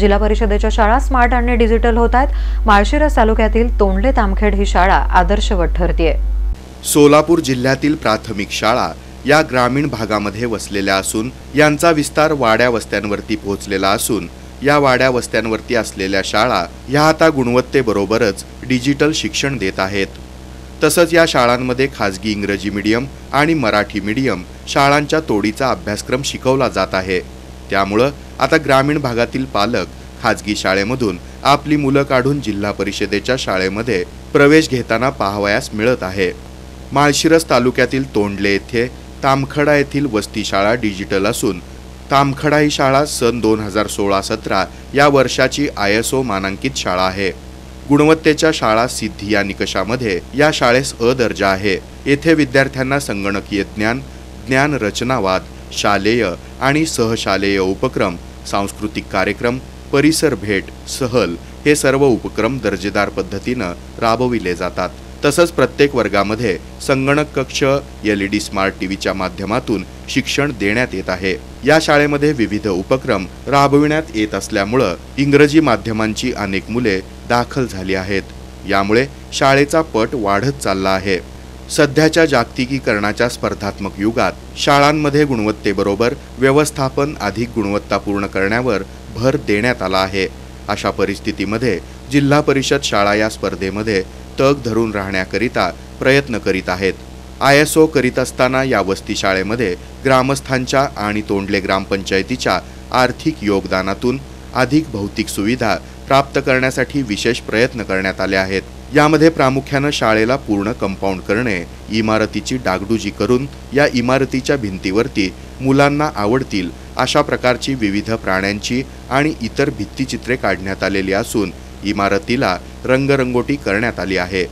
जिल्हा परिषदेच्या शाळा स्मार्ट आणि डिजिटल होत आहेत. माळशिरस तालुक्यातील तोंडले तामखेड ही शाळा आदर्शवत ठरतीये सोलापूर जिल्ह्यातील प्राथमिक शाळा या ग्रामीण भागामध्ये वसलेल्या असून यांचा विस्तार वाड्या वस्त्यांवरती पोहोचलेला असून या वाड्या वस्त्यांवरती असलेल्या शाळा ह्या आता गुणवत्तेबरोबरच डिजिटल शिक्षण देत आहेत. तसंच या शाळांमध्ये खाजगी इंग्रजी मीडियम आणि मराठी मीडियम शाळांच्या तोडीचा अभ्यासक्रम शिकवला जात आहे. त्यामुळं आता ग्रामीण भागातील पालक खाजगी शाळेमधून आपली मुलं काढून जिल्हा परिषदेच्या शाळेमध्ये प्रवेश घेताना पाहावयास मिळत आहे. माळशिरस तालुक्यातील तोंडले येथे तामखडा येथील वस्ती शाळा डिजिटल असून तामखडा ही शाळा सन दोन हजार सोळा सतरा या वर्षाची आय एस ओ मानांकित शाळा आहे. गुणवत्तेच्या शाळा सिद्धी या निकषामध्ये या शाळेस अ दर्जा आहे. येथे विद्यार्थ्यांना संगणकीय ज्ञान ज्ञान रचनावाद शालेय आणि सहशालेय उपक्रम सांस्कृतिक कार्यक्रम परिसर भेट सहल हे सर्व उपक्रम दर्जेदार पद्धतीनं राबविले जातात. तसंच प्रत्येक वर्गामध्ये संगणक कक्ष एल ई डी स्मार्ट टीव्हीच्या माध्यमातून शिक्षण देण्यात येत आहे. या शाळेमध्ये विविध उपक्रम राबविण्यात येत असल्यामुळं इंग्रजी माध्यमांची अनेक मुले दाखल झाली आहेत. यामुळे शाळेचा पट वाढत चालला आहे. सध्याच्या जागतिकीकरणाच्या स्पर्धात्मक युगात शाळांमध्ये गुणवत्तेबरोबर व्यवस्थापन अधिक गुणवत्तापूर्ण करण्यावर भर देण्यात आला आहे. अशा परिस्थितीमध्ये जिल्हा परिषद शाळा या स्पर्धेमध्ये तग धरून राहण्याकरिता प्रयत्न करीत आहेत. आय एस ओ करीत असताना या वस्ती शाळेमध्ये ग्रामस्थांच्या आणि तोंडले ग्रामपंचायतीच्या आर्थिक योगदानातून अधिक भौतिक सुविधा प्राप्त करण्यासाठी विशेष प्रयत्न करण्यात आले आहेत. यामध्ये प्रामुख्यानं शाळेला पूर्ण कंपाऊंड करणे इमारतीची डागडुजी करून या इमारतीच्या भिंतीवरती मुलांना आवडतील अशा प्रकारची विविध प्राण्यांची आणि इतर भित्तिचित्रे काढण्यात आलेली असून इमारतीला रंगरंगोटी करण्यात आली आहे.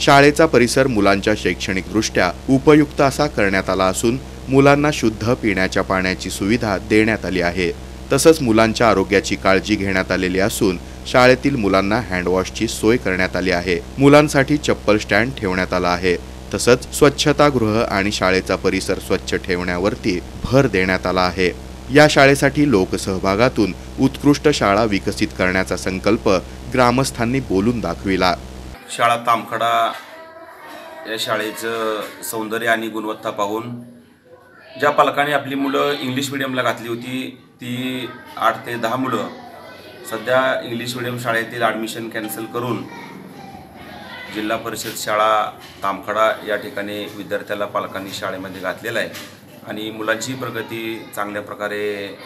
शाळेचा परिसर मुलांच्या शैक्षणिकदृष्ट्या उपयुक्त असा करण्यात आला असून मुलांना शुद्ध पिण्याच्या पाण्याची सुविधा देण्यात आली आहे. तसंच मुलांच्या आरोग्याची काळजी घेण्यात आलेली असून शाळेतील मुलांना हँडवॉशची सोय करण्यात आली आहे. मुलांसाठी चप्पल स्टँड ठेवण्यात आला आहे. तसंच स्वच्छतागृह आणि शाळेचा परिसर स्वच्छ ठेवण्यावरती भर देण्यात आला आहे. या शाळेसाठी लोकसहभागातून उत्कृष्ट शाळा विकसित करण्याचा संकल्प ग्रामस्थांनी बोलून दाखविला. शाळा तामखडा या शाळेचं सौंदर्य आणि गुणवत्ता पाहून ज्या पालकांनी आपली मुलं इंग्लिश मिडियमला घातली होती ती आठ ते दहा मुलं सध्या इंग्लिश मिडियम शाळेतील ॲडमिशन कॅन्सल करून जिल्हा परिषद शाळा तामखडा या ठिकाणी विद्यार्थ्याला पालकांनी शाळेमध्ये घातलेला आहे. आणि मुलांची प्रगती चांगल्या प्रकारे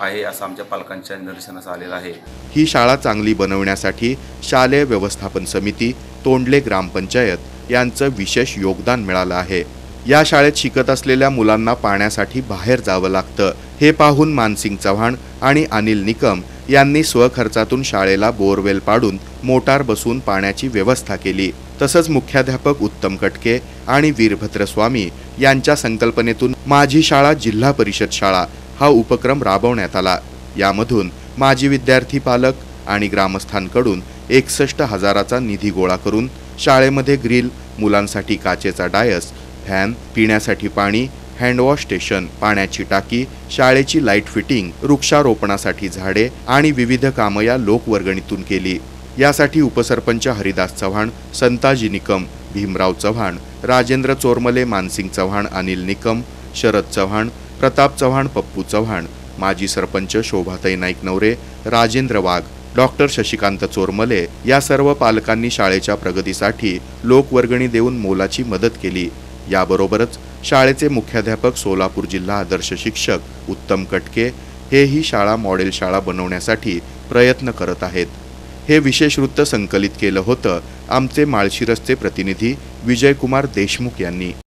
आहे असं आमच्या पालकांच्या निदर्शनास आलेलं आहे. ही शाळा चांगली बनवण्यासाठी शालेय व्यवस्थापन समिती तोंडले ग्रामपंचायत यांचं विशेष योगदान मिळालं आहे. या शाळेत शिकत असलेल्या मुलांना पाण्यासाठी बाहेर जावं लागतं. हे पाहून मानसिंग चव्हाण आणि अनिल निकम यांनी स्वखर्चातून शाळेला बोरवेल पाडून मोटार बसून पाण्याची व्यवस्था केली. तसंच मुख्याध्यापक उत्तम कटके आणि वीरभद्र स्वामी यांच्या संकल्पनेतून माझी शाळा जिल्हा परिषद शाळा हा उपक्रम राबवण्यात आला. यामधून माजी विद्यार्थी पालक आणि ग्रामस्थांकडून एकसष्ट हजाराचा निधी गोळा करून शाळेमध्ये ग्रिल मुलांसाठी काचेचा डायस फॅन पिण्यासाठी पाणी हँडवॉश स्टेशन पाण्याची टाकी शाळेची लाइट फिटिंग वृक्षारोपणासाठी झाडे आणि विविध कामं या लोकवर्गणीतून केली. यासाठी उपसरपंच हरिदास चव्हाण संताजी निकम भीमराव चव्हाण राजेंद्र चोरमले मानसिंग चव्हाण अनिल निकम शरद चव्हाण प्रताप चव्हाण पप्पू चव्हाण माजी सरपंच शोभाताई नाईक नवरे राजेंद्र वाघ डॉक्टर शशिकांत चोरमले या सर्व पालकांनी शाळेच्या प्रगतीसाठी लोकवर्गणी देऊन मोलाची मदत केली. याबरोबरच शाळेचे मुख्याध्यापक सोलापूर जिल्हा आदर्श शिक्षक उत्तम कटके हे ही शाळा मॉडेल शाळा बनवण्यासाठी प्रयत्न करत आहेत. हे विशेष वृत्त संकलित केलं होतं आमचे माळशिरसचे प्रतिनिधी विजयकुमार देशमुख यांनी.